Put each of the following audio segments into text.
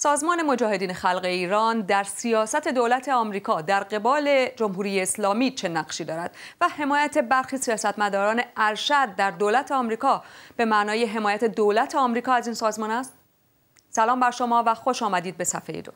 سازمان مجاهدین خلق ایران در سیاست دولت آمریکا در قبال جمهوری اسلامی چه نقشی دارد و حمایت برخی سیاستمداران ارشد در دولت آمریکا به معنای حمایت دولت آمریکا از این سازمان است؟ سلام بر شما و خوش آمدید به صفحه دو.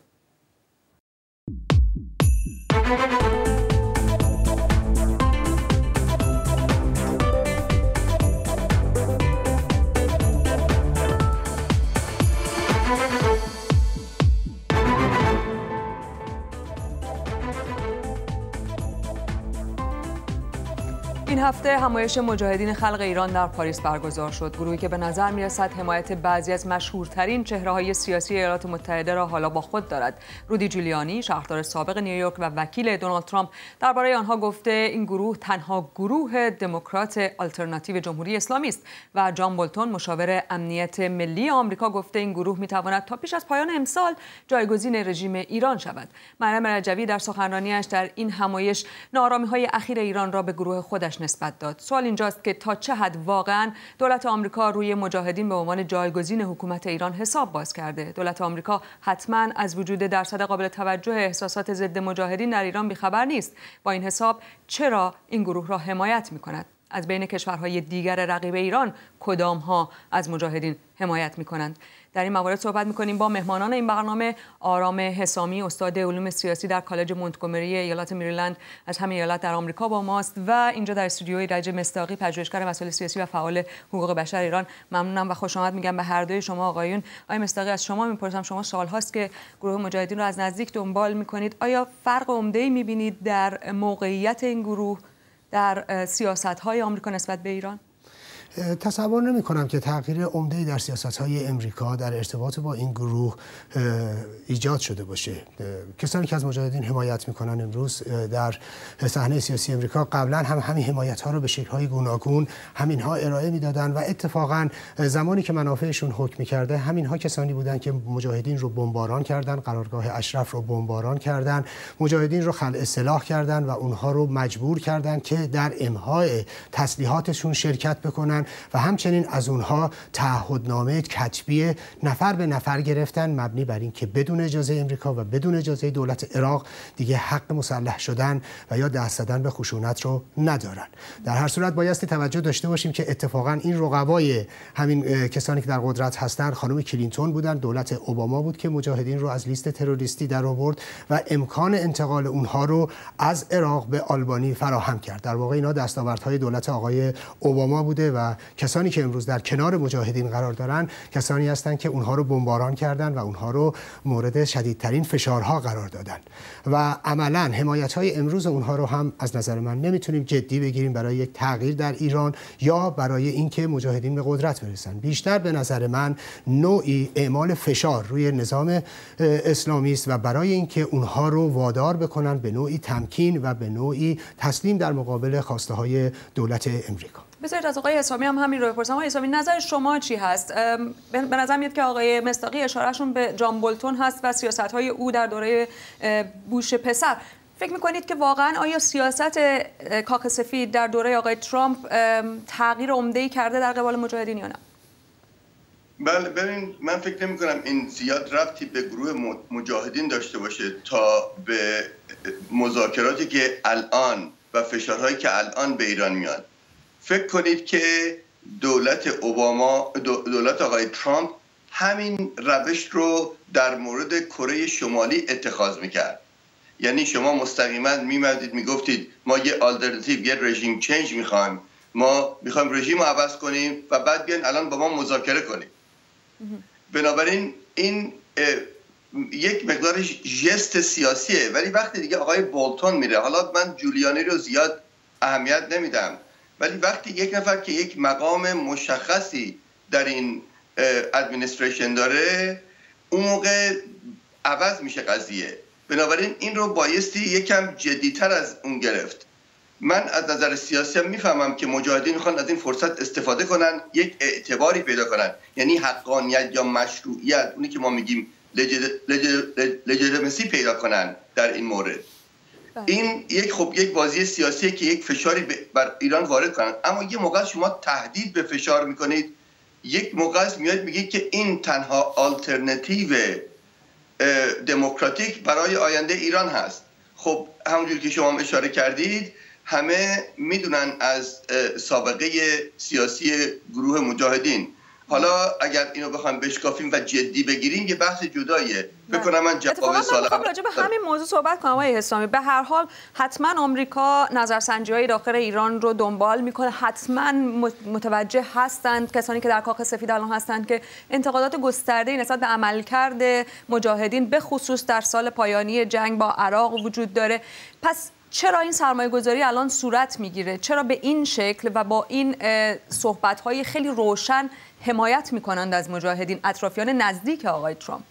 هفته همایش مجاهدین خلق ایران در پاریس برگزار شد. گروهی که به نظر می رسد حمایت بعضی از مشهورترین چهره های سیاسی ایالات متحده را حالا با خود دارد. رودی جولیانی شهردار سابق نیویورک و وکیل دونالد ترامپ درباره آنها گفته این گروه تنها گروه دموکرات آلترناتیو جمهوری اسلامی است و جان بولتون مشاور امنیت ملی آمریکا گفته این گروه می تواند تا پیش از پایان امسال جایگزین رژیم ایران شود. مریم رجوی در سخنرانیش در این همایش نارامی های اخیر ایران را به گروه خودش نسبت داد. سوال اینجاست که تا چه حد واقعا دولت آمریکا روی مجاهدین به عنوان جایگزین حکومت ایران حساب باز کرده؟ دولت آمریکا حتما از وجود درصد قابل توجه احساسات ضد مجاهدین در ایران بیخبر نیست. با این حساب چرا این گروه را حمایت می کند از بین کشورهای دیگر رقیب ایران کدام ها از مجاهدین حمایت می کنند در این موارد صحبت می‌کنیم با مهمانان این برنامه آرام حسامی استاد علوم سیاسی در کالج مونتگومری ایالات میریلند از همین ایالت در آمریکا با ماست و اینجا در استودیوی رج مستاقی پژوهشگر مسائل سیاسی و فعال حقوق بشر ایران. ممنونم و خوش آمد میگم به هر دوی شما آقایون. آقای مستاقی از شما می‌پرسم شما سال هاست که گروه مجاهدین رو از نزدیک دنبال می‌کنید. آیا فرق عمده ای می‌بینید در موقعیت این گروه در سیاست های آمریکا نسبت به ایران؟ تصور نمی کنم که تغییر عمده در سیاست های امریکا در ارتباط با این گروه ایجاد شده باشه. کسانی که از مجاهدین حمایت می‌کنن امروز در صحنه سیاسی امریکا قبلا هم همین حمایت ها رو به شکل های گوناگون همین ها ارائه می‌دادن و اتفاقا زمانی که منافعشون حکم می‌کرده همین ها کسانی بودن که مجاهدین رو بمباران کردن قرارگاه اشرف رو بمباران کردن مجاهدین رو خلع اصلاح کردن و اونها رو مجبور کردن که در امهای تسلیحاتشون شرکت بکنن. و همچنین از اونها تعهدنامه کتبی نفر به نفر گرفتن مبنی بر اینکه بدون اجازه امریکا و بدون اجازه دولت عراق دیگه حق مسلح شدن و یا دست زدن به خشونت رو ندارن. در هر صورت بایستی توجه داشته باشیم که اتفاقا این رقبای همین کسانی که در قدرت هستن خانم کلینتون بودن دولت اوباما بود که مجاهدین رو از لیست تروریستی در آورد و امکان انتقال اونها رو از عراق به آلبانی فراهم کرد. در واقع اینا دستاوردهای دولت آقای اوباما بوده و کسانی که امروز در کنار مجاهدین قرار دارن کسانی هستند که اونها رو بمباران کردن و اونها رو مورد شدیدترین فشارها قرار دادن. و عملا حمایت های امروز اونها رو هم از نظر من نمی‌تونیم جدی بگیریم برای یک تغییر در ایران یا برای اینکه مجاهدین به قدرت برسن. بیشتر به نظر من نوعی اعمال فشار روی نظام اسلامی است و برای اینکه اونها رو وادار بکنن به نوعی تمکین و به نوعی تسلیم در مقابل خواسته های دولت امریکا. بذارید از آقای اسلامی هم همین رو بپرسم. آقای اسلامی نظر شما چی هست؟ به نظر میاد که آقای مستاقی اشارهشون به جان بولتون هست و سیاست های او در دوره بوش پسر. فکر می‌کنید که واقعا آیا سیاست کاخ سفید در دوره آقای ترامپ تغییر عمده کرده در قبال مجاهدین یا نه؟ بله ببین من فکر نمی کنم این زیاد ربطی به گروه مجاهدین داشته باشه تا به مذاکراتی که الان و فشارهایی که الان به ایران میاد. فکر کنید که دولت اوباما دولت آقای ترامپ همین روش رو در مورد کره شمالی اتخاذ می‌کرد. یعنی شما مستقیما میمدید می‌گفتید ما یه آلترناتیو یه رژیم چنج می‌خوایم. ما می‌خوایم رژیم رو عوض کنیم و بعد بیان الان با ما مذاکره کنیم. بنابراین این یک مقدار جست سیاسیه. ولی وقتی دیگه آقای بولتون میره حالا من جولیانی رو زیاد اهمیت نمیدم. ولی وقتی یک نفر که یک مقام مشخصی در این ادمنستریشن داره اون موقع عوض میشه قضیه بنابراین این رو بایستی یکم جدیتر از اون گرفت من از نظر سیاسی هم می‌فهمم که مجاهدین می‌خوان از این فرصت استفاده کنن یک اعتباری پیدا کنن یعنی حقانیت یا مشروعیت اونی که ما میگیم لجیتمسی پیدا کنن در این مورد بله. این یک خب یک بازی سیاسی که یک فشاری بر ایران وارد کنند اما یه موقع شما تهدید به فشار می‌کنید. یک موقع میاد میگید که این تنها آلترنتیو دموکراتیک برای آینده ایران هست. خب همونجور که شما اشاره کردید همه می‌دونن از سابقه سیاسی گروه مجاهدین. حالا اگر اینو بخوایم بشکافیم و جدی بگیریم یه بحث جداییه. فکر کنم من جواب سوال من راجع به همین موضوع صحبت کنم آقای حسامی. به هر حال حتما آمریکا نظرسنجی های داخل ایران رو دنبال می‌کنه. حتما متوجه هستند کسانی که در کاخ سفید الان هستند که انتقادات گسترده نسبت به عملکرد مجاهدین به خصوص در سال پایانی جنگ با عراق وجود داره. پس چرا این سرمایه گذاری الان صورت می‌گیره؟ چرا به این شکل و با این صحبت های خیلی روشن حمایت می‌کنند از مجاهدین اطرافیان نزدیک آقای ترامپ.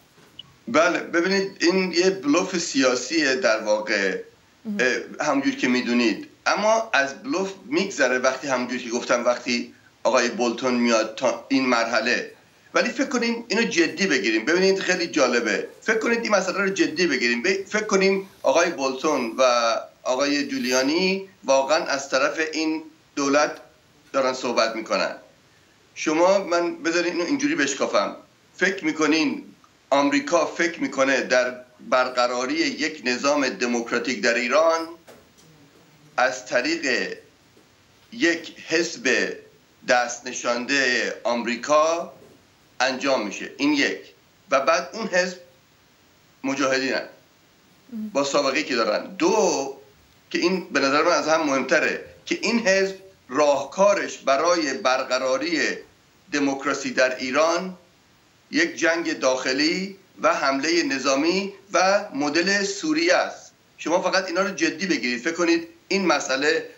بله ببینید این یه بلوف سیاسیه در واقع همجور که می‌دونید. اما از بلوف میگذره وقتی همجور که گفتم وقتی آقای بولتون میاد تا این مرحله. ولی فکر کنیم اینو جدی بگیریم. ببینید خیلی جالبه. فکر کنید این مسئله رو جدی بگیریم. فکر کنیم آقای بولتون و آقای جولیانی واقعا از طرف این دولت دارن صحبت می‌کنن. شما من بذارین اینو اینجوری بشکافم. فکر می‌کنین آمریکا فکر می‌کنه در برقراری یک نظام دموکراتیک در ایران از طریق یک حزب دست نشانده آمریکا انجام میشه. این یک. و بعد اون حزب مجاهدینن با سابقه که دارن. دو که این به نظر من از هم مهمتره که این حزب راهکارش برای برقراری دموکراسی در ایران یک جنگ داخلی و حمله نظامی و مدل سوریه است. شما فقط اینا رو جدی بگیرید. فکر کنید این مسئله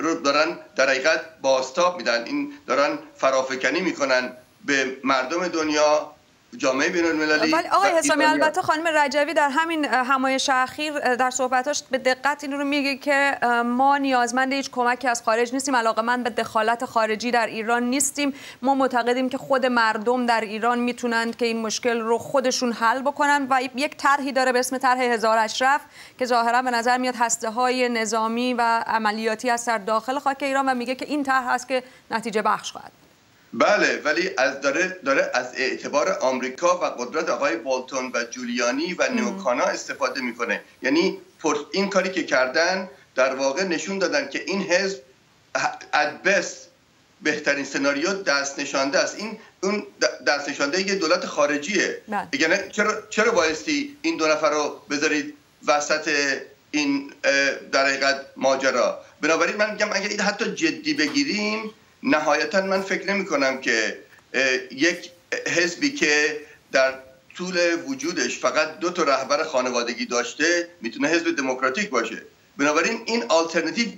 رو دارن در حقیقت باستاب میدن. این دارن فرافکنی می‌کنن به مردم دنیا. جامعه بین المللی ولی آقای حسامی البته خانم رجوی در همین همایش اخیر در صحبتاش به دقت این رو میگه که ما نیازمند هیچ کمکی از خارج نیستیم. علاقه من به دخالت خارجی در ایران نیستیم. ما معتقدیم که خود مردم در ایران می‌تونند که این مشکل رو خودشون حل بکنن و یک طرحی داره به اسم طرح هزار اشرف که ظاهرا به نظر میاد هسته های نظامی و عملیاتی است در داخل خاک ایران و میگه که این طرح هست که نتیجه بخش خواهد بله ولی از داره, داره از اعتبار آمریکا و قدرت آقای بالتون و جولیانی و نیوکانا استفاده می‌کنه. یعنی این کاری که کردن در واقع نشون دادن که این حزب ادبست بهترین سناریو دست نشانده است. این اون دست نشانده یه دولت خارجیه. یعنی چرا چرا بایستی این دو نفر رو بذارید وسط این در حقیقت ماجرا؟ بنابراین من میگم اگه این حتی جدی بگیریم نهایتا من فکر نمی کنم که یک حزبی که در طول وجودش فقط دو تا رهبر خانوادگی داشته می‌تونه حزب دموکراتیک باشه. بنابراین این آلترناتیو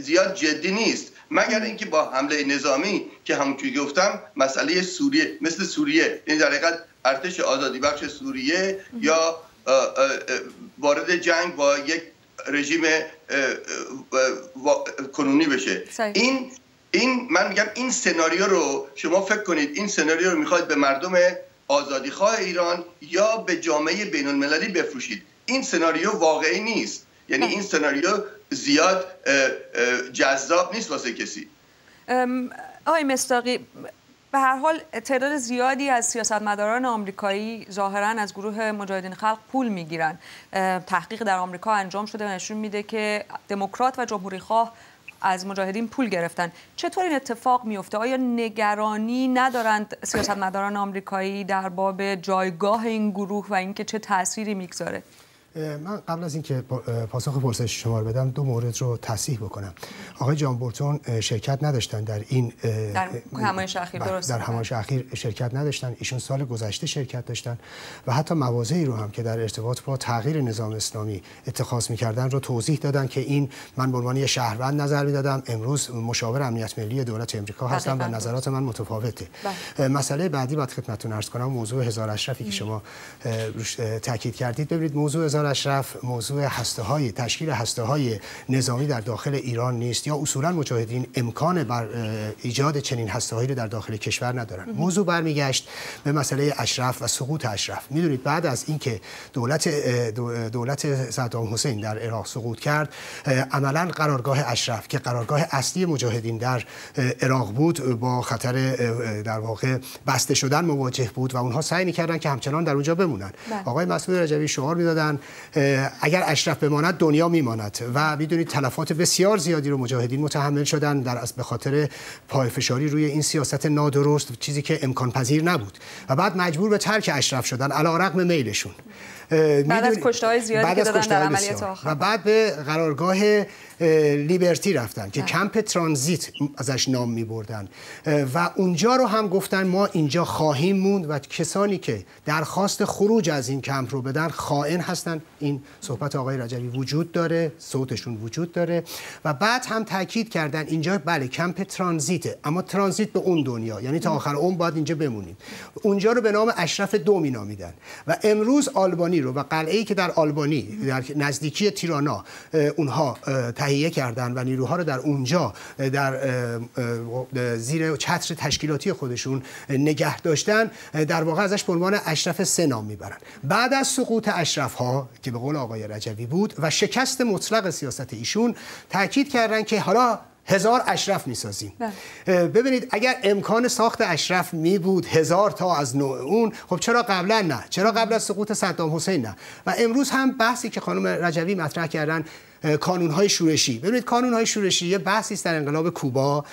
زیاد جدی نیست. مگر اینکه با حمله نظامی که همونجوری گفتم مسئله سوریه مثل سوریه یعنی در حقیقت ارتش آزادی بخش سوریه یا وارد جنگ با یک رژیم کنونی بشه. این این من میگم این سناریو رو شما فکر کنید این سناریو رو می‌خواید به مردم آزادیخواه ایران یا به جامعه بین المللی بفروشید. این سناریو واقعی نیست. یعنی این سناریو زیاد جذاب نیست واسه کسی. آقای مستاقی به هر حال تعداد زیادی از سیاستمداران آمریکایی ظاهرا از گروه مجاهدین خلق پول می‌گیرن. تحقیق در آمریکا انجام شده و نشون میده که دموکرات و جمهوری خواه از مجاهدین پول گرفتن. چطور این اتفاق میفته آیا نگرانی ندارند سیاستمداران آمریکایی در باب جایگاه این گروه و اینکه چه تأثیری می‌گذاره؟ من قبل از اینکه پاسخ پرسش شما رو بدم دو مورد رو تصحیح بکنم. آقای جان بورتون شرکت نداشتن در این در همایش اخیر درست در همایش اخیر شرکت نداشتن ایشون سال گذشته شرکت داشتن و حتی مواضعی رو هم که در ارتباط با تغییر نظام اسلامی اتخاذ می‌کردن رو توضیح دادن که این من به عنوان یه شهروند نظر می‌دادم امروز مشاور امنیت ملی دولت امریکا هستم و نظرات من متفاوته. بله. مسئله بعدی باید خدمتتون عرض کنم موضوع هزار اشرفی که شما روش تاکید کردید. ببینید موضوع هزار اشرف موضوع هسته های تشکیل هسته های نظامی در داخل ایران نیست یا اصولا مجاهدین امکان بر ایجاد چنین هسته هایی رو در داخل کشور ندارن. موضوع برمیگشت به مسئله اشرف و سقوط اشرف. می‌دونید بعد از اینکه دولت دولت صدام حسین در عراق سقوط کرد عملا قرارگاه اشرف که قرارگاه اصلی مجاهدین در عراق بود با خطر در واقع بسته شدن مواجه بود و اونها سعی می‌کردن که همچنان در اونجا بمونن. بله. آقای مسعود رجبی شعار می‌دادن اگر اشرف بماند دنیا میماند و می‌دونید تلفات بسیار زیادی رو مجاهدین متحمل شدن در از به خاطر پایفشاری روی این سیاست نادرست چیزی که امکان پذیر نبود. و بعد مجبور به ترک اشرف شدن علی رغم میلشون. بعد از کشته زیادی که دادن در عملیات آخر. و بعد به قرارگاه لیبرتی رفتن که کمپ ترانزیت ازش نام می بردن و اونجا رو هم گفتن ما اینجا خواهیم موند و کسانی که درخواست خروج از این کمپ رو بدن خائن هستن. این صحبت آقای رجبی وجود داره صوتشون وجود داره و بعد هم تاکید کردن اینجا بله کمپ ترانزیته اما ترانزیت به اون دنیا. یعنی تا آخر اون باید اینجا بمونیم. اونجا رو به نام اشرف دو می نامیدن و امروز آلبانی رو و قلعه که در آلبانی در نزدیکی تیرانا اونها تهیه کردن و نیروها رو در اونجا در زیر چتر تشکیلاتی خودشون نگه داشتن در واقع ازش به عنوان اشرف سه نام می‌برن. بعد از سقوط اشرف ها که به قول آقای رجوی بود و شکست مطلق سیاست ایشون تاکید کردن که حالا هزار اشرف می‌سازیم. بله. ببینید اگر امکان ساخت اشرف می بود هزار تا از نوع اون خب چرا قبلا نه؟ چرا قبل از سقوط صدام حسین نه؟ و امروز هم بحثی که خانم رجوی مطرح کردن کانون های شورشی. ببینید کانون های شورشی یه بحثی است در انقلاب کوبا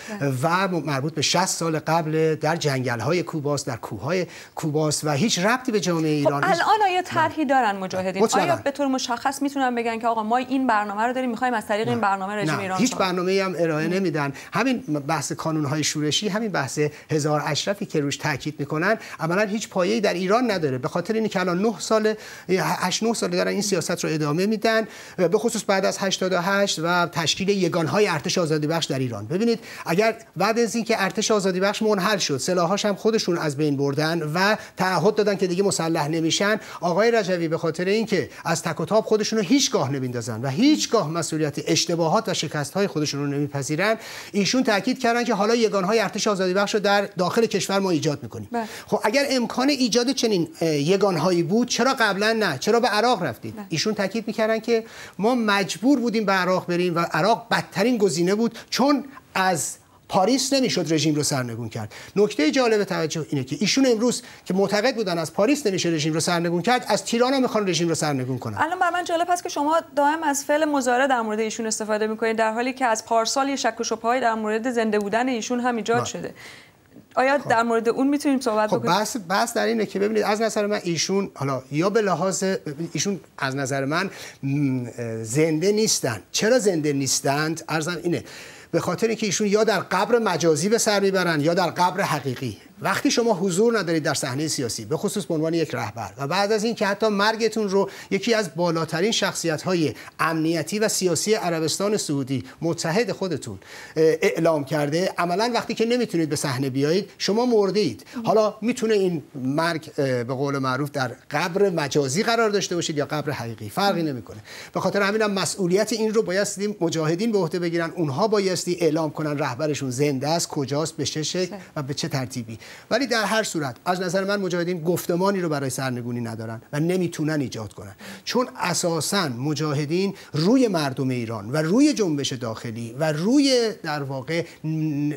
و مربوط به 60 سال قبل در جنگل های کوباست در کوه های کوباست و هیچ ربطی به جامعه ایران خب الان آیا طرحی دارن مجاهدین؟ مطلقا. آیا به طور مشخص می‌تونن بگن که آقا ما این برنامه رو داریم می‌خوایم از طریق این برنامه رژیم ایران هیچ برنامه‌ای هم ارائه نمیدن. همین بحث کانون های شورشی همین بحث هزار اشرفی که روش تاکید می‌کنن عملا هیچ پایه‌ای در ایران نداره به خاطر اینکه الان 9 سال 8 9 سال دارن این سیاست رو ادامه میدن. به خصوص بعد از 88 و تشکیل یگانهای ارتش آزادی بخش در ایران ببینید اگر بعد از اینکه ارتش آزادی بخش منحل شد سلاحاش هم خودشون از بین بردن و تعهد دادن که دیگه مسلح نمیشن آقای رجوی به خاطر اینکه از تک و تاب خودشون رو هیچگاه نمیندازن و هیچگاه مسئولیت اشتباهات و شکست های خودشون رو نمیپذیرن ایشون تاکید کردن که حالا یگانهای ارتش آزادی بخش رو در داخل کشور ما ایجاد می‌کنیم بله. خب اگر امکان ایجاد چنین یگانهایی بود چرا قبلا نه چرا به عراق رفتید بله. ایشون تاکید می‌کردن که ما مجبور بودیم به عراق بریم و عراق بدترین گزینه بود چون از پاریس نمی‌شد رژیم رو سرنگون کرد. نکته جالب توجه اینه که ایشون امروز که معتقد بودن از پاریس نمیشه رژیم رو سرنگون کرد از تیران هم می‌خوان رژیم رو سرنگون کنن. الان برای من جالب هست که شما دائم از فعل مزاره در مورد ایشون استفاده می‌کنید در حالی که از پارسال یه شک و شبهه‌ای در مورد زنده بودن ایشون هم ایجاد شده. آیا خب. در مورد اون می‌تونیم صحبت خب بحث بحث در اینه که ببینید از نظر من ایشون حالا یا به لحاظ ایشون از نظر من زنده نیستن. چرا زنده نیستند؟ ارزم اینه. به خاطر اینکه ایشون یا در قبر مجازی به سر می‌برن یا در قبر حقیقی. وقتی شما حضور ندارید در صحنه سیاسی به خصوص به عنوان یک رهبر و بعد از این که حتی مرگتون رو یکی از بالاترین شخصیت های امنیتی و سیاسی عربستان سعودی متحد خودتون اعلام کرده عملا وقتی که نمی‌تونید به صحنه بیایید شما مردید حالا می‌تونه این مرگ به قول معروف در قبر مجازی قرار داشته باشید یا قبر حقیقی فرقی نمی‌کنه. به خاطر همین هم مسئولیت این رو بایستی مجاهدین به عهده بگیرن اونها بایستی اعلام کنن رهبرشون زنده است کجاست به چه شکل و به چه ترتیبی. ولی در هر صورت از نظر من مجاهدین گفتمانی رو برای سرنگونی ندارن و نمی‌تونن ایجاد کنن. چون اساسا مجاهدین روی مردم ایران و روی جنبش داخلی و روی در واقع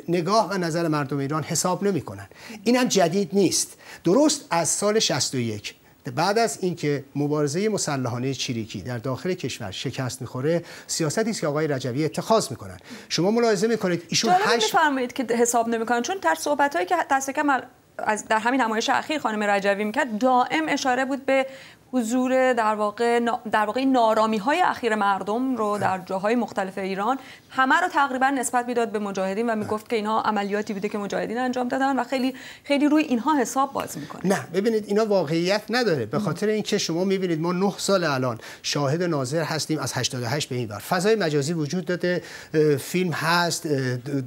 نگاه و نظر مردم ایران حساب نمی‌کنن. اینم جدید نیست. درست از سال 61 بعد از اینکه مبارزه مسلحانه چریکی در داخل کشور شکست می‌خوره سیاستی است که آقای رجوی اتخاذ می‌کنن شما ملاحظه می‌کنید ایشون هشت میفرمایید که حساب نمی‌کنن چون در صحبتایی که دست کم از در همین نمایش اخیر خانم رجوی می‌کرد دائم اشاره بود به حضور در واقع در واقع نارامی های اخیر مردم رو در جاهای مختلف ایران همه رو تقریبا نسبت می‌داد به مجاهدین و می‌گفت که اینها عملیاتی بوده که مجاهدین انجام دادن و خیلی خیلی روی اینها حساب باز می‌کنه. نه ببینید اینا واقعیت نداره. به خاطر اینکه شما می‌بینید ما 9 سال الان شاهد ناظر هستیم از 88 به این ور. فضای مجازی وجود داده فیلم هست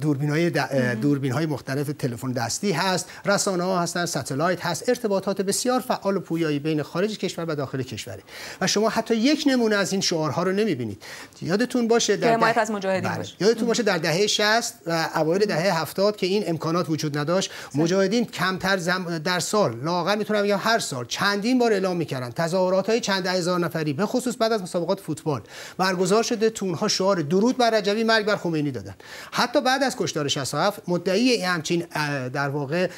دوربین های دوربین های مختلف تلفن دستی هست رسانه ها هستن ستلایت هست ارتباطات بسیار فعال و پویایی بین خارج کشور و و داخل کشوره. و شما حتی یک نمونه از این شعارها رو نمی‌بینید. یادتون باشه در حمایت از مجاهدین بله. یادتون باشه در دهه 60 و اوایل دهه 70 که این امکانات وجود نداشت مجاهدین کمتر زم... در سال لاغر می‌تونم بگم هر سال چندین بار اعلام می‌کردن. تظاهرات های چند هزار نفری به خصوص بعد از مسابقات فوتبال برگزار شده تونها شعار درود بر رجوی مرگ بر خمینی دادن. حتی بعد از کشتار 67 مدعی همچین در واقع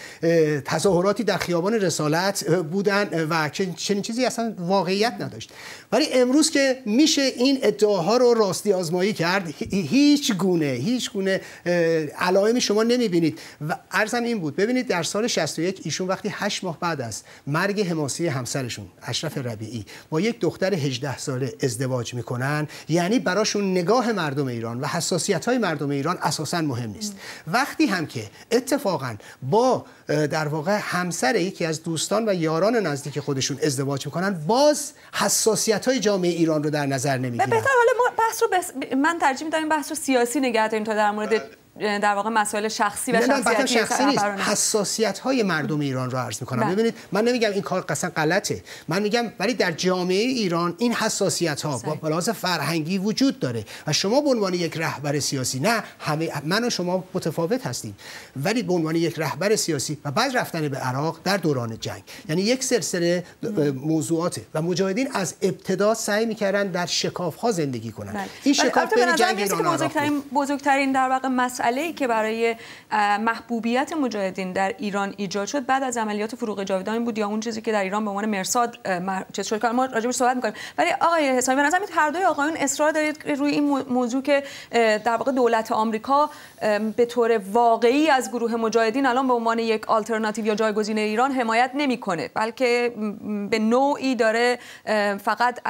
تظاهراتی در خیابان رسالت بودن و چنین چیزی اصلا واقعیت نداشت. ولی امروز که میشه این ادعاها رو راستی آزمایی کرد هیچ گونه هیچ گونه علائم شما نمی‌بینید. و ارزم این بود ببینید در سال 61 ایشون وقتی 8 ماه بعد از مرگ حماسی همسرشون اشرف ربیعی با یک دختر 18 ساله ازدواج می‌کنن. یعنی براشون نگاه مردم ایران و حساسیت های مردم ایران اساسا مهم نیست. وقتی هم که اتفاقا با در واقع همسر یکی از دوستان و یاران نزدیک خودشون ازدواج می‌کنن باز حساسیت های جامعه ایران رو در نظر نمی‌گیرن بهتر حالا ما بحث رو بس... من ترجیح میدم بحث رو سیاسی نگه داریم تا در مورد بله. در واقع مسائل شخصی و شخصیتی شخصی نیست. حساسیت های مردم ایران رو عرض می‌کنم. بله. ببینید من نمیگم این کار قصلا غلطه. من میگم ولی در جامعه ایران این حساسیت ها با لحاظ فرهنگی وجود داره و شما به عنوان یک رهبر سیاسی نه همه من و شما متفاوت هستیم ولی به عنوان یک رهبر سیاسی و بعد رفتن به عراق در دوران جنگ. یعنی یک سلسله موضوعاته و مجاهدین از ابتدا سعی می‌کردن در شکاف ها زندگی کنن. بله. این شکاف بین جنگ ایران بزرگترین بزرگترین در واقع مسئله ای که برای محبوبیت مجاهدین در ایران ایجاد شد بعد از عملیات فروغ جاویدان بود یا اون چیزی که در ایران به عنوان مرصاد چیز شد. ما راجع صحبت می‌کنیم. ولی آقای حسابی به نظر هر دوی آقایون اصرار دارید روی این موضوع که در واقع دولت آمریکا به طور واقعی از گروه مجاهدین الان به عنوان یک آلترناتیو یا جایگزین ایران حمایت نمی‌کنه. بلکه به نوعی داره فقط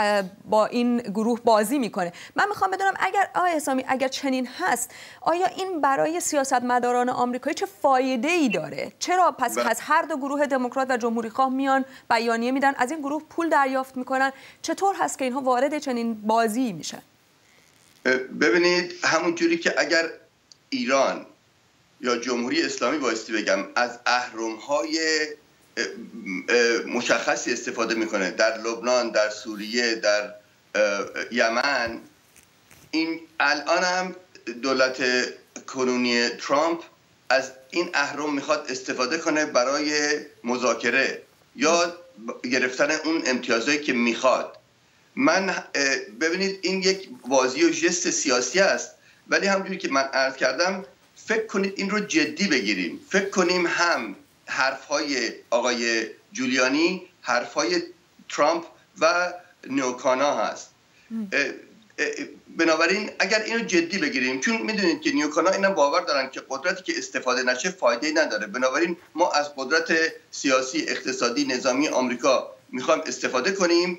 با این گروه بازی می‌کنه. من می‌خوام بدونم اگر آقای حسامی اگر چنین هست آیا این برای سیاستمداران آمریکایی چه فایده ای داره؟ چرا پس از هر دو گروه دموکرات و جمهوری خواه میان بیانیه میدن؟ از این گروه پول دریافت می‌کنن. چطور هست که اینها وارد چنین بازی میشن؟ ببینید همون جوری که اگر ایران یا جمهوری اسلامی بایستی بگم از اهرم های مشخصی استفاده می‌کنه در لبنان در سوریه در یمن این الان هم دولت کنونی ترامپ از این اهرم می‌خواد استفاده کنه برای مذاکره یا گرفتن اون امتیازهایی که می‌خواد. من ببینید این یک بازی و جست سیاسی است ولی همونجوری که من عرض کردم فکر کنید این رو جدی بگیریم. فکر کنیم هم حرفهای آقای جولیانی حرفهای ترامپ و نیوکانا هست. بنابراین اگر اینو جدی بگیریم چون می‌دونید که نیوکانا اینا باور دارن که قدرتی که استفاده نشه فایده نداره. بنابراین ما از قدرت سیاسی اقتصادی نظامی آمریکا می‌خوایم استفاده کنیم.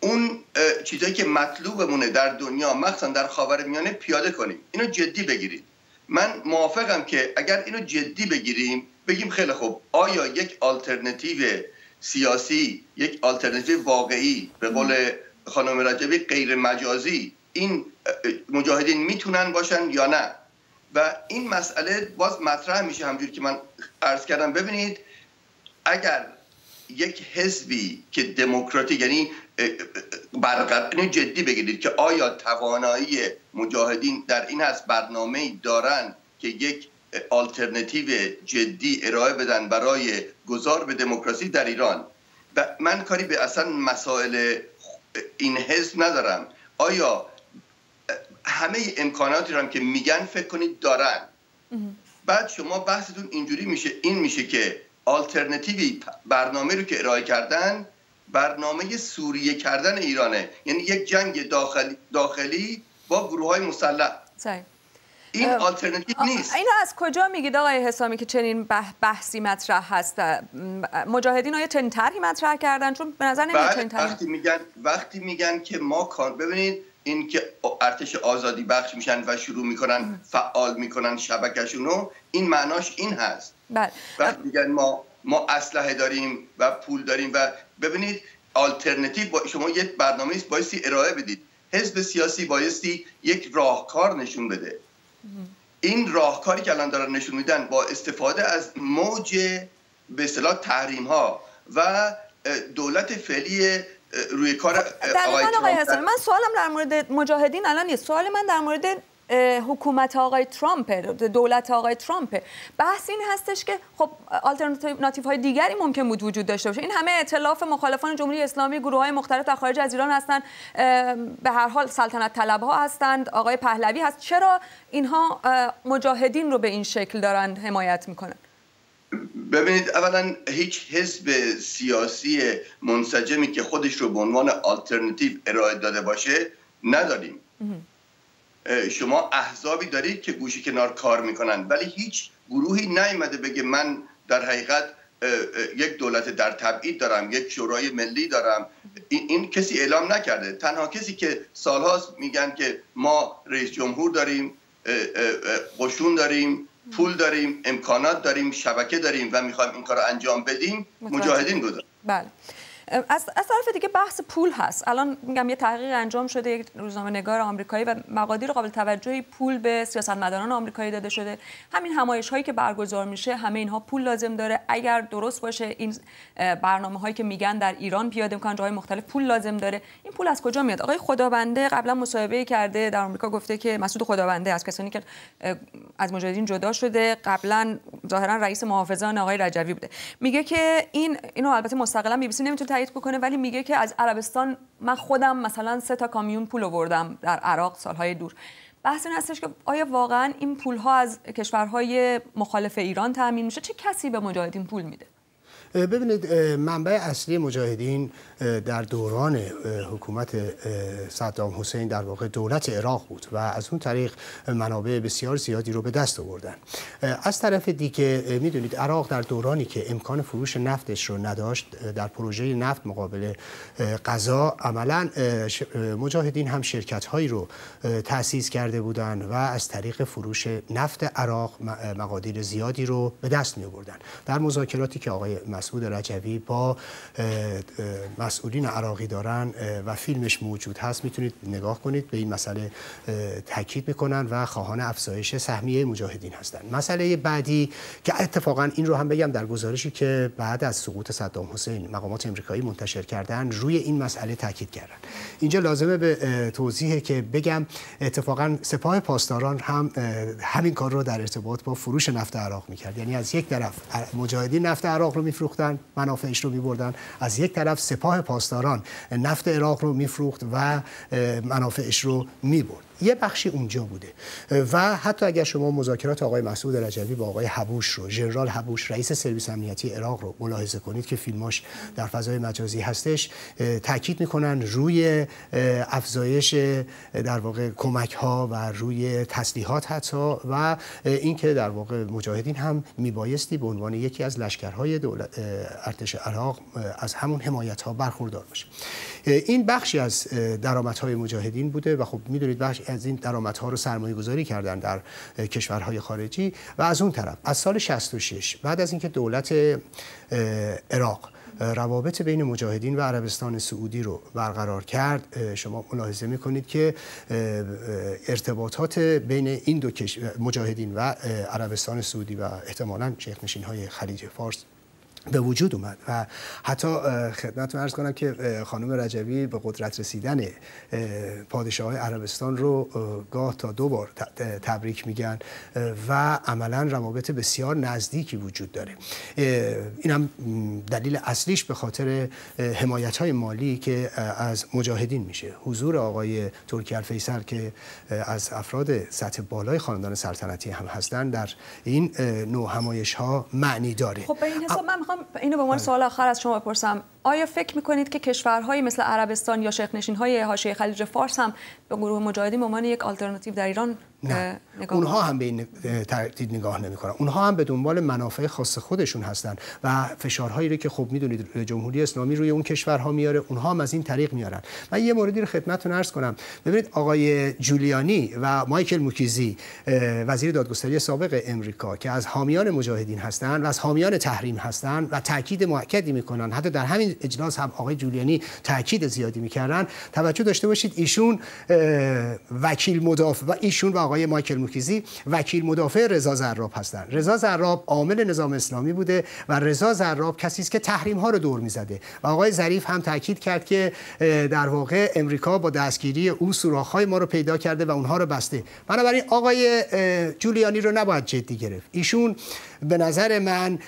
اون چیزایی که مطلوبمونه در دنیا مخصوصا در خاورمیانه پیاده کنیم. اینو جدی بگیرید. من موافقم که اگر اینو جدی بگیریم بگیم خیلی خوب آیا یک آلترنتیو سیاسی یک آلترنتیو واقعی به قول خانم رجبی غیر مجازی این مجاهدین می‌تونن باشن یا نه؟ و این مسئله باز مطرح میشه همجور که من عرض کردم. ببینید اگر یک حزبی که دموکراتیک یعنی برقرار جدی بگیرید که آیا توانایی مجاهدین در این هست برنامه دارن که یک آلترنتیو جدی ارائه بدن برای گذار به دموکراسی در ایران؟ و من کاری به اصلا مسائل این حزب ندارم آیا همه امکاناتی رو هم که میگن فکر کنید دارن؟ بعد شما بحثتون اینجوری میشه این میشه که آلترنتیوی برنامه رو که ارائه کردن برنامه سوریه کردن ایرانه. یعنی یک جنگ داخلی, داخلی با گروه های مسلح این آلترنتیو نیست. اینو از کجا میگید؟ آقای حسامی که چنین بحثی مطرح هست مجاهدین های چنین طرحی مطرح کردن؟ چون به نظر نمیاد چنین وقتی میگن وقتی میگن که ما کار ببینید این که ارتش آزادی بخش میشن و شروع می‌کنن فعال می‌کنن شبکشونو این معناش این هست. بله. وقتی میگن ما ما اسلحه داریم و پول داریم و ببینید آلترنتیو با شما یک برنامه بایستی ارائه بدید. حزب سیاسی بایستی یک راهکار نشون بده. این راهکاری که الان دارن نشون میدن با استفاده از موج به اصطلاح تحریم ها و دولت فعلی روی کار آقای, آقای من سوالم در مورد مجاهدین الان نیست. سوال من در مورد حکومت آقای ترامپ دولت آقای ترامپ بحث این هستش که خب آلترناتیو های دیگری ممکن بود وجود داشته باشه. این همه ائتلاف مخالفان جمهوری اسلامی گروه های مختلف در خارج از ایران هستند به هر حال سلطنت طلب ها هستند آقای پهلوی هست. چرا اینها مجاهدین رو به این شکل دارند حمایت می‌کنن؟ ببینید اولا هیچ حزب سیاسی منسجمی که خودش رو به عنوان آلترناتیو ارائه داده باشه نداریم. شما احزابی دارید که گوشی کنار کار می‌کنن. ولی هیچ گروهی نیامده بگه من در حقیقت یک دولت در تبعید دارم یک شورای ملی دارم. این, کسی اعلام نکرده. تنها کسی که سالهاست میگن که ما رئیس جمهور داریم قشون داریم پول داریم امکانات داریم شبکه داریم و می‌خوایم این کار رو انجام بدیم مجاهدین بودن بله. از, از طرف دیگه بحث پول هست. الان میگم یه تحقیق انجام شده یک روزنامه نگار آمریکایی و مقادیر قابل توجهی پول به سیاستمداران آمریکایی داده شده. همین همایش هایی که برگزار میشه همه اینها پول لازم داره. اگر درست باشه این برنامه هایی که میگن در ایران پیاده می‌کنن جاهای مختلف پول لازم داره. این پول از کجا میاد؟ آقای خدابنده قبلا مصاحبه کرده در آمریکا گفته که مسعود خدابنده از کسانی که از مجاهدین جدا شده قبلا ظاهرا رئیس محافظان آقای رجوی بوده. میگه که این اینو البته مستقلا بی بی سی تایید بکنه ولی میگه که از عربستان من خودم مثلا سه تا کامیون پول آوردم در عراق سالهای دور. بحث این هستش که آیا واقعا این پول ها از کشورهای مخالف ایران تامین میشه؟ چه کسی به مجاهدین پول میده؟ ببینید منبع اصلی مجاهدین در دوران حکومت صدام حسین در واقع دولت عراق بود و از اون طریق منابع بسیار زیادی رو به دست آوردن. از طرف دیگه می‌دونید عراق در دورانی که امکان فروش نفتش رو نداشت در پروژه نفت مقابل غذا عملا مجاهدین هم شرکت هایی رو تأسیس کرده بودند و از طریق فروش نفت عراق مقادیر زیادی رو به دست می آوردن در مذاکراتی که آقای مسعود رجوی با مسئولین عراقی دارن و فیلمش موجود هست. می‌تونید نگاه کنید به این مسئله تاکید می‌کنن و خواهان افزایش سهمیه مجاهدین هستند مسئله بعدی که اتفاقا این رو هم بگم در گزارشی که بعد از سقوط صدام حسین مقامات امریکایی منتشر کردن روی این مسئله تاکید کردن. اینجا لازمه به توضیحه که بگم اتفاقا سپاه پاسداران هم همین کار رو در ارتباط با فروش نفت عراق می‌کرد. یعنی از یک طرف مجاهدین نفت عراق رو میفروختن منافعش رو میبردن. از یک طرف سپاه پاسداران نفت عراق رو میفروخت و منافعش رو می‌برد. یه بخشی اونجا بوده. و حتی اگر شما مذاکرات آقای مسعود رجوی با آقای حبوش رو ژنرال حبوش رئیس سرویس امنیتی عراق رو ملاحظه کنید که فیلماش در فضای مجازی هستش تاکید می‌کنن روی افزایش در واقع کمک ها و روی تسلیحات حتی و اینکه در واقع مجاهدین هم میبایستی به عنوان یکی از لشکرهای دولت ارتش عراق از همون حمایت ها برخوردار باشه این بخشی از درآمدهای مجاهدین بوده و خب می‌دونید بخش از این درآمدها رو سرمایه گذاری کردن در کشورهای خارجی و از اون طرف از سال 66 بعد از اینکه دولت عراق روابط بین مجاهدین و عربستان سعودی رو برقرار کرد شما ملاحظه می‌کنید که ارتباطات بین این دو مجاهدین و عربستان سعودی و احتمالا شیخ نشین های خلیج فارس به وجود اومد و حتی خدمتتون ارز کنم که خانم رجوی به قدرت رسیدن پادشاه عربستان رو گاه تا دو بار تبریک میگن و عملا روابط بسیار نزدیکی وجود داره. این هم دلیل اصلیش به خاطر حمایت های مالی که از مجاهدین میشه. حضور آقای ترکی الفیصل که از افراد سطح بالای خاندان سلطنتی هم هستن در این نوع همایش ها معنی داره. خب به این حساب من اینو به عنوان بله. سوال آخر از شما بپرسم آیا فکر می‌کنید که کشورهایی مثل عربستان یا شیخ نشین های حاشیه خلیج فارس هم به گروه مجاهدین به عنوان یک آلترناتیو در ایران نه. اونها هم به این تردید نگاه نمی‌کنن. اونها هم به دنبال منافع خاص خودشون هستن و فشارهایی رو که خب می‌دونید جمهوری اسلامی روی اون کشورها میاره اونها هم از این طریق میارن. من یه موردی رو خدمتتون عرض کنم. ببینید آقای جولیانی و مایکل موکیزی وزیر دادگستری سابق امریکا که از حامیان مجاهدین هستن و از حامیان تحریم هستن و تاکید مؤکدی می‌کنن حتی در همین اجلاس هم آقای جولیانی تاکید زیادی می‌کردن. توجه داشته باشید ایشون وکیل مدافع و ایشون و آقای مایکل موکیزی وکیل مدافع رضا زراب هستند. رضا زراب عامل نظام اسلامی بوده و رضا زراب کسی است که تحریم ها رو دور می‌زده. و آقای ظریف هم تاکید کرد که در واقع امریکا با دستگیری او های ما رو پیدا کرده و اونها رو بسته. بنابراین آقای جولیانی رو نباید جدی گرفت. ایشون به نظر من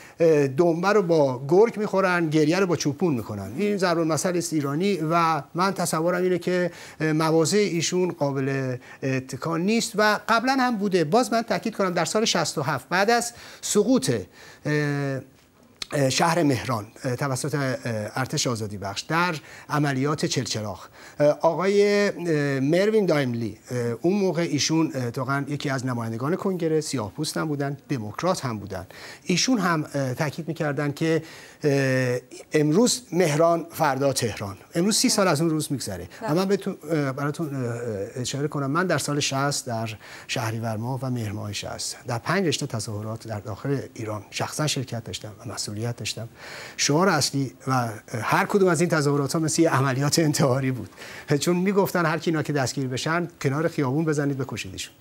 دنبه رو با گرگ می‌خورن گریه رو با چوپون می‌کنن. این ضرور مسئله است ایرانی و من تصورم اینه که مواضع ایشون قابل اتکان نیست و قبلا هم بوده. باز من تاکید کنم در سال 67 بعد از سقوط شهر مهران توسط ارتش آزادی بخش در عملیات چلچراغ آقای مروین دایملی اون موقع ایشون واقعا یکی از نمایندگان کنگره سیاه پوست هم بودن دموکرات هم بودن. ایشون هم تاکید می‌کردن که امروز مهران فردا تهران. امروز سی سال از اون روز میگذره. و من بهتون براتون اشاره کنم من در سال 60 در شهریور ماه و مهر ماه 60 در پنج رشته تظاهرات در داخل ایران شخصا شرکت داشتم و مسئولیت داشتم. شعار اصلی و هر کدوم از این تظاهرات ها مثل عملیات انتحاری بود. چون می‌گفتن هر کینا که دستگیر بشن کنار خیابون بزنید بکشیدشون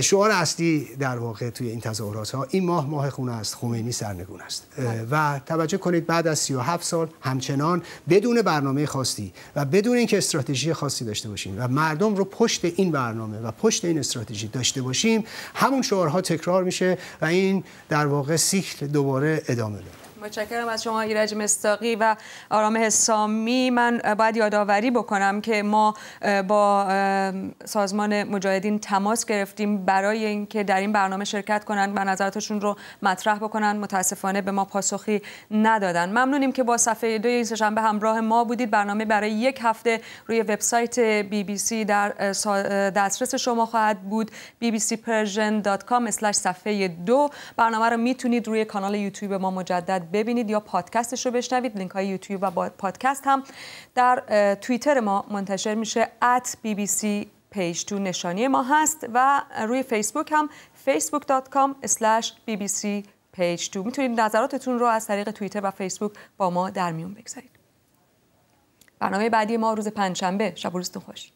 شعار اصلی در واقع توی این تظاهرات ها این ماه ماه خونه است خمینی سرنگون است. و توجه کنید بعد از 37 سال همچنان بدون برنامه خاصی و بدون اینکه استراتژی خاصی داشته باشیم و مردم رو پشت این برنامه و پشت این استراتژی داشته باشیم همون شعارها تکرار میشه و این در واقع سیکل دوباره ادامه داره. متشکرم از شما ایرج مستاقی و آرام حسامی. من باید یادآوری بکنم که ما با سازمان مجاهدین تماس گرفتیم برای اینکه در این برنامه شرکت کنند و نظراتشون رو مطرح بکنن متاسفانه به ما پاسخی ندادن. ممنونیم که با صفحه دو این سهشنبه همراه ما بودید. برنامه برای یک هفته روی وبسایت بی بی سی در دسترس شما خواهد بود. bbcpersian.com صفحه دو. برنامه رو می‌تونید روی کانال یوتیوب ما مجدد ببینید یا پادکستش رو بشنوید. لینک های یوتیوب و پادکست هم در توییتر ما منتشر میشه. at bbc page تو نشانی ما هست و روی فیسبوک هم facebook.com slash bbc page 2 می‌تونید نظراتتون رو از طریق توییتر و فیسبوک با ما در میون بگذارید. برنامه بعدی ما روز پنجشنبه. شب روزتون خوش.